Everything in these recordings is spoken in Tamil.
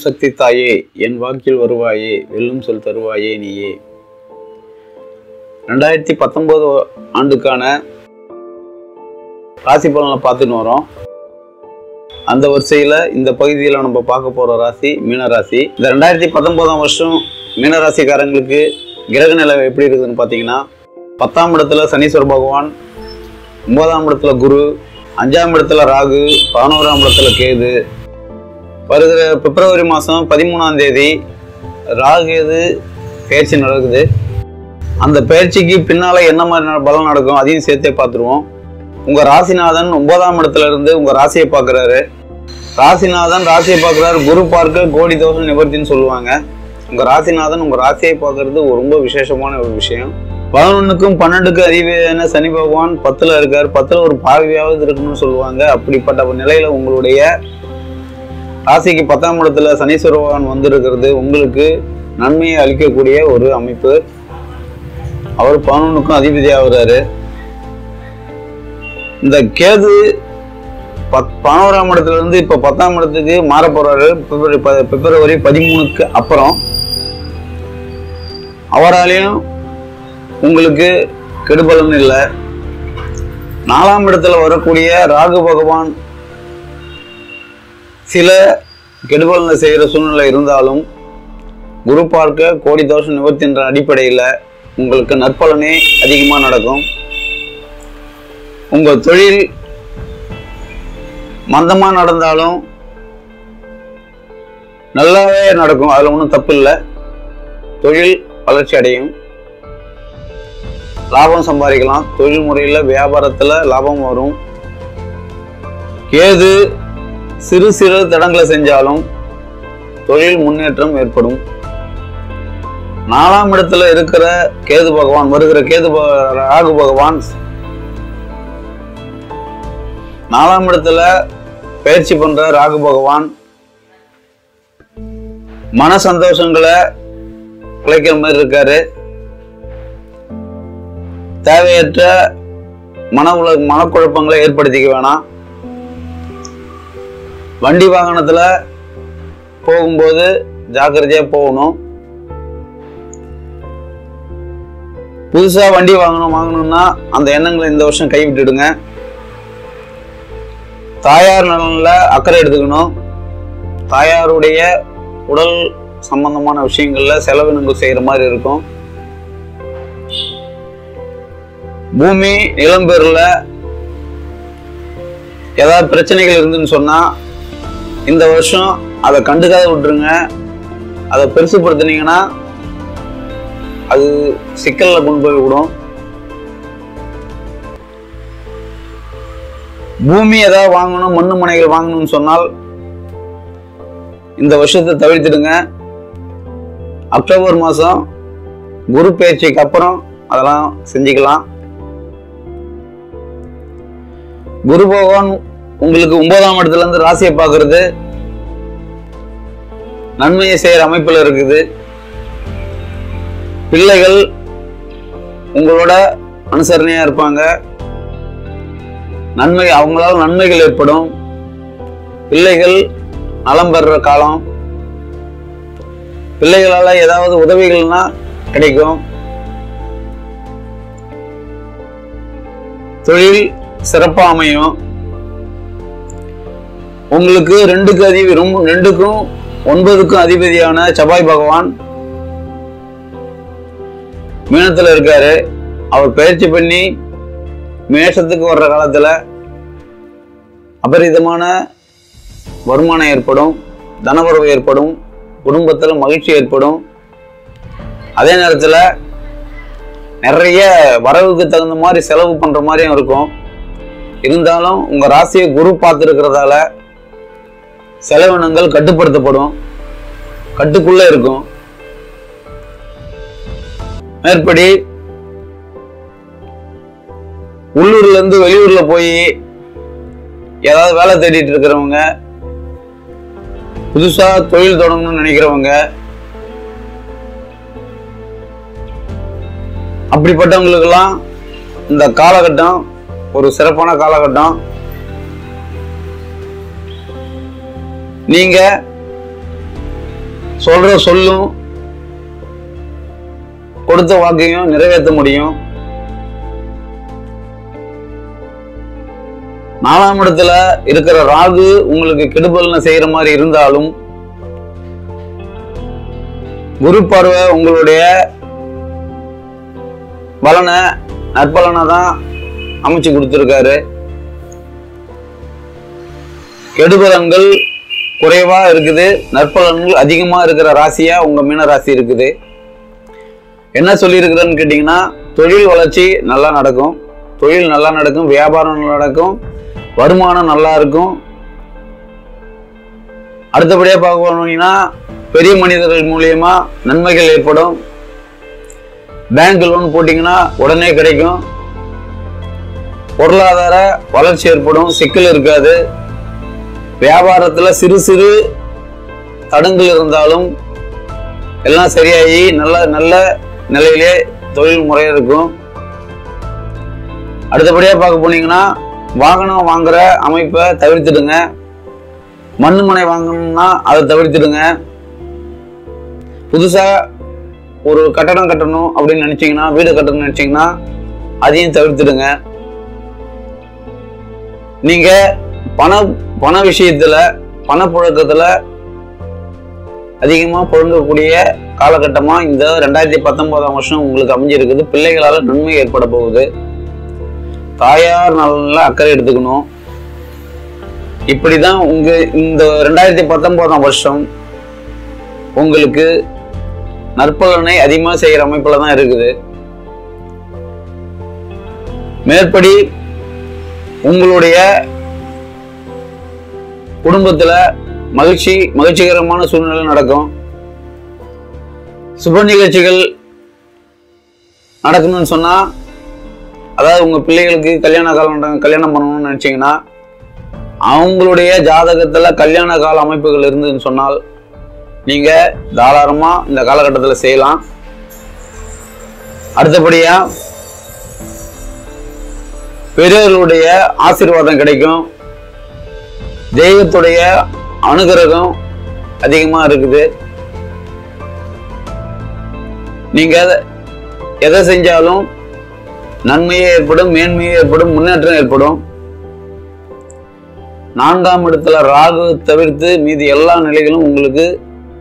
சக்தி தாயே என் வாக்கில் வருவாயே வெல்லும் சொல் தருவாயே நீயே. ரெண்டாயிரத்தி பத்தொன்பது ஆண்டுக்கான ராசி பலனை பார்த்துட்டு வரோம். அந்த வரிசையில் இந்த பகுதியில் நம்ம பார்க்க போகிற ராசி மீனராசி இந்த ரெண்டாயிரத்தி பத்தொன்பதாம் வருஷம் மீனராசிக்காரங்களுக்கு கிரக நிலை எப்படி இருக்குதுன்னு பார்த்தீங்கன்னா பத்தாம் இடத்துல சனீஸ்வர பகவான் ஒன்பதாம் இடத்துல குரு அஞ்சாம் இடத்துல ராகு பதினோராம் இடத்துல கேது வருகிற பிப்ரவரி மாதம் பதிமூணாம் தேதி ராகுது பயிற்சி நடக்குது. அந்த பயிற்சிக்கு பின்னால் என்ன மாதிரி நட- நடக்கும் அதையும் சேர்த்தே பார்த்துருவோம். உங்கள் ராசிநாதன் ஒன்பதாம் இடத்துல இருந்து உங்கள் ராசியை பார்க்குறாரு. ராசிநாதன் ராசியை பார்க்குறாரு குரு பார்க்க கோடி தோஷம் நிவர்த்தின்னு சொல்லுவாங்க. உங்கள் ராசிநாதன் உங்கள் ராசியை பார்க்கறது ஒரு ரொம்ப விசேஷமான ஒரு விஷயம். பதினொன்றுக்கும் பன்னெண்டுக்கும் அறிவியான சனி பகவான் பத்தில் இருக்கார். பத்தில் ஒரு பாவியாவது இருக்கணும்னு சொல்லுவாங்க. அப்படிப்பட்ட நிலையில் உங்களுடைய ராசிக்கு பத்தாம் இடத்துல சனீஸ்வர பகவான் வந்திருக்கிறது. உங்களுக்கு நன்மையை அளிக்கக்கூடிய ஒரு அமைப்பு. அவர் பதினொன்றுக்கும் அதிபதி ஆகுறாரு இந்த கேது பத் பதினோராம் இடத்துல இருந்து இப்போ பத்தாம் இடத்துக்கு மாற போறாரு. பிப்ரவரி ப- பிப்ரவரி பதிமூணுக்கு அப்புறம். அவராலையும் உங்களுக்கு கெடுபலன் இல்லை. நாலாம் இடத்துல வரக்கூடிய ராகு பகவான் சில கெடுபலனை செய்கிற சூழ்நிலை இருந்தாலும் குரு பார்க்க கோடி தோஷம் நிவர்த்தின்ற அடிப்படையில் உங்களுக்கு நற்பலனே அதிகமாக நடக்கும். உங்கள் தொழில் மந்தமாக நடந்தாலும் நல்லாவே நடக்கும். அதில் ஒன்றும் தப்பு இல்லை. தொழில் வளர்ச்சி அடையும். லாபம் சம்பாதிக்கலாம். தொழில் முறையில் வியாபாரத்தில் லாபம் வரும். கேது சிறு சிறு தடங்களை செஞ்சாலும் தொழில் முன்னேற்றம் ஏற்படும். நாலாம் இடத்துல இருக்கிற கேது பகவான் வருகிற கேது ராகு பகவான் நாலாம் இடத்துல பயிற்சி பண்ற ராகு பகவான் மன சந்தோஷங்களை குலைக்கிற மாதிரி இருக்காரு. தேவையற்ற மன உல மனக்குழப்பங்களை ஏற்படுத்திக்க வேணாம். வண்டி வாகனத்தில் போகும்போது ஜாக்கிரதையாக போகணும். புதுசாக வண்டி வாங்கணும் வாங்கணும்னா அந்த எண்ணங்களை இந்த வருஷம் கைவிட்டுடுங்க. தாயார் நலனில் அக்கறை எடுத்துக்கணும். தாயாருடைய உடல் சம்பந்தமான விஷயங்களில் செலவினங்கள் செய்கிற மாதிரி இருக்கும். பூமி நிலம்பெயரில் ஏதாவது பிரச்சனைகள் இருந்துன்னு சொன்னால் இந்த வருஷம் அதை கண்டுக்காத விட்டுருங்க. அதை பெருசுப்படுத்துனீங்கன்னா அது சிக்கலில் கொண்டு போய் விடும். பூமி ஏதாவது வாங்கணும் மண்ணு மனைகள் வாங்கணும்னு சொன்னால் இந்த வருஷத்தை தவிர்த்துடுங்க. அக்டோபர் மாதம் குரு பயிற்சிக்கு அப்புறம் அதெல்லாம் செஞ்சுக்கலாம். குரு பகவான் உங்களுக்கு ஒன்பதாம் இடத்துல இருந்து ராசியை பார்க்கறது. நன்மையை செய்யற அமைப்புல இருக்குது. பிள்ளைகள் உங்களோட அனுசரணையா இருப்பாங்க. நன்மை அவங்களால நன்மைகள் ஏற்படும். பிள்ளைகள் நலம் பெறுற காலம். பிள்ளைகளால ஏதாவது உதவிகள்னா கிடைக்கும். தொழில் சிறப்பாக அமையும். உங்களுக்கு ரெண்டுக்கு அதிபதி ரொம்ப ரெண்டுக்கும் ஒன்பதுக்கும் அதிபதியான செவ்வாய் பகவான் மீனத்தில் இருக்காரு. அவர் பயிற்சி பண்ணி மேஷத்துக்கு வர்ற காலத்தில் அபரிதமான வருமானம் ஏற்படும் தனவரவு ஏற்படும் குடும்பத்தில் மகிழ்ச்சி ஏற்படும். அதே நேரத்தில் நிறைய வரவுக்கு தகுந்த மாதிரி செலவு பண்ணுற மாதிரியும் இருக்கும். இருந்தாலும் உங்கள் ராசியை குரு பார்த்துருக்கிறதால செலவினங்கள் கட்டுப்படுத்தப்படும். கட்டுக்குள்ள இருக்கும். மேற்படி உள்ளூர்ல இருந்து வெளியூர்ல போய் ஏதாவது வேலை தேடிட்டு இருக்கிறவங்க புதுசா தொழில் தொடங்கணும்னு நினைக்கிறவங்க அப்படிப்பட்டவங்களுக்கெல்லாம் இந்த காலகட்டம் ஒரு சிறப்பான காலகட்டம். நீங்க சொல்ற சொல்லும் கொடுத்த வாக்கையும் நிறைவேற்ற முடியும். நாலாம் இடத்துல இருக்கிற ராகு உங்களுக்கு கெடுபலனை செய்யற மாதிரி இருந்தாலும் குரு பார்வை உங்களுடைய பலனை நற்பலனை தான் அமைச்சு கொடுத்துருக்காரு. கெடுபலன்கள் குறைவா இருக்குது நற்பலன்கள் அதிகமா இருக்கிற ராசியா உங்க மீன ராசி இருக்குது. என்ன சொல்லியிருக்கிறேன்னு கேட்டிங்கன்னா தொழில் வளர்ச்சி நல்லா நடக்கும். தொழில் நல்லா நடக்கும் வியாபாரம் நல்லா நடக்கும் வருமானம் நல்லா இருக்கும். அடுத்தபடியாக பார்க்க போனீங்கன்னா பெரிய மனிதர்கள் மூலியமா நன்மைகள் ஏற்படும். பேங்க் லோன் போட்டிங்கன்னா உடனே கிடைக்கும். பொருளாதார வளர்ச்சி ஏற்படும் சிக்கல் இருக்காது. வியாபாரத்தில் சிறு சிறு தடங்கள் இருந்தாலும் எல்லாம் சரியாகி நல்ல நல்ல நிலையிலே தொழில் முறை இருக்கும். அடுத்தபடியாக பார்க்க போனீங்கன்னா வாகனம் வாங்குற அமைப்பை தவிர்த்துடுங்க. மண் மனை வாங்கணும்னா அதை தவிர்த்துடுங்க. புதுசாக ஒரு கட்டடம் கட்டணும் அப்படின்னு நினச்சிங்கன்னா வீடு கட்டணும்னு நினச்சிங்கன்னா அதையும் தவிர்த்துடுங்க. நீங்கள் பண பண விஷயத்துல பணப்புழக்கத்துல அதிகமாக புழங்கக்கூடிய காலகட்டமாக இந்த ரெண்டாயிரத்தி பத்தொன்பதாம் வருஷம் உங்களுக்கு அமைஞ்சிருக்குது. பிள்ளைகளால் நன்மை ஏற்பட போகுது. தாயார் நலனில் அக்கறை எடுத்துக்கணும். இப்படி தான் உங்கள் இந்த ரெண்டாயிரத்தி பத்தொன்பதாம் வருஷம் உங்களுக்கு நற்பலனை அதிகமாக செய்கிற அமைப்பில் தான் இருக்குது. மேற்படி உங்களுடைய குடும்பத்தில் மகிழ்ச்சி மகிழ்ச்சிகரமான சூழ்நிலை நடக்கும். சுப நிகழ்ச்சிகள் நடக்கணும்னு சொன்னால் அதாவது உங்கள் பிள்ளைகளுக்கு கல்யாண காலம் கல்யாணம் பண்ணணும்னு நினச்சிங்கன்னா அவங்களுடைய ஜாதகத்தில் கல்யாண கால அமைப்புகள் இருந்ததுன்னு சொன்னால் நீங்கள் தாராளமாக இந்த காலகட்டத்தில் செய்யலாம். அடுத்தபடியாக பெரியவர்களுடைய ஆசீர்வாதம் கிடைக்கும். தெய்வத்துடைய அனுகிரகம் அதிகமா இருக்குது. நீங்க எதை செஞ்சாலும் நன்மையே ஏற்படும் மேன்மையே ஏற்படும் முன்னேற்றம் ஏற்படும். நான்காம் இடத்துல ராகு தவிர்த்து மீதி எல்லா நிலைகளும் உங்களுக்கு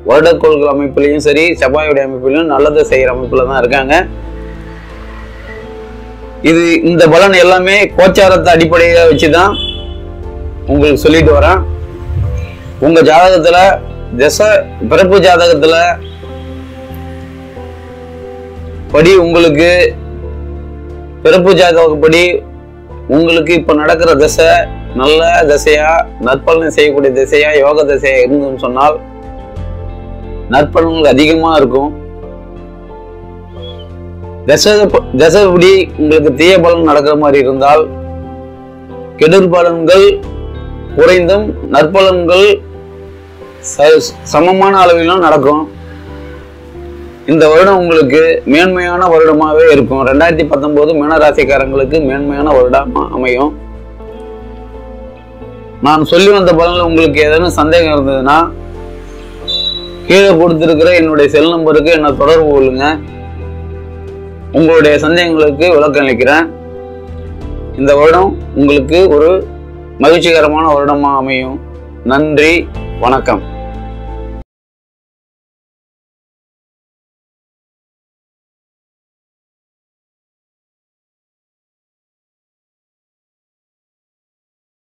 வருடக்கோள்கள் அமைப்பிலையும் சரி செவ்வாயுடைய அமைப்பிலையும் நல்லதை செய்யற அமைப்புல தான் இருக்காங்க. இது இந்த பலன் எல்லாமே கோச்சாரத்தை அடிப்படையாக வச்சுதான் உங்களுக்கு சொல்லிட்டு வரேன். உங்க ஜாதகத்துல திசை பிறப்பு ஜாதகத்துல படி உங்களுக்கு பிறப்பு ஜாதகப்படி உங்களுக்கு இப்ப நடக்கிற திசை நல்ல திசையா நற்பலனை செய்யக்கூடிய திசையா யோக திசையா இருந்ததுன்னு சொன்னால் நற்பலன்கள் அதிகமா இருக்கும். தசை தசைப்படி உங்களுக்கு தீய பலன் நடக்கிற மாதிரி இருந்தால் கெடுர் பலன்கள் குறைந்தும் நற்பலன்கள் ச- சமமான அளவிலும் நடக்கும். இந்த வருடம் உங்களுக்கு மேன்மையான வருடமாகவே இருக்கும். ரெண்டாயிரத்தி பத்தொன்பது மீனராசிக்காரங்களுக்கு மேன்மையான வருடமா அமையும். நான் சொல்லி வந்த பலனில் உங்களுக்கு ஏதேனும் சந்தேகம் இருந்ததுன்னா கீழே கொடுத்துருக்கிற என்னுடைய செல் நம்பருக்கு என்னை தொடர்பு கொள்ளுங்க. உங்களுடைய சந்தேகங்களுக்கு விளக்கம் அளிக்கிறேன் இந்த வருடம் உங்களுக்கு ஒரு மகிழ்ச்சிகரமான வருடமாக அமையும். நன்றி வணக்கம்.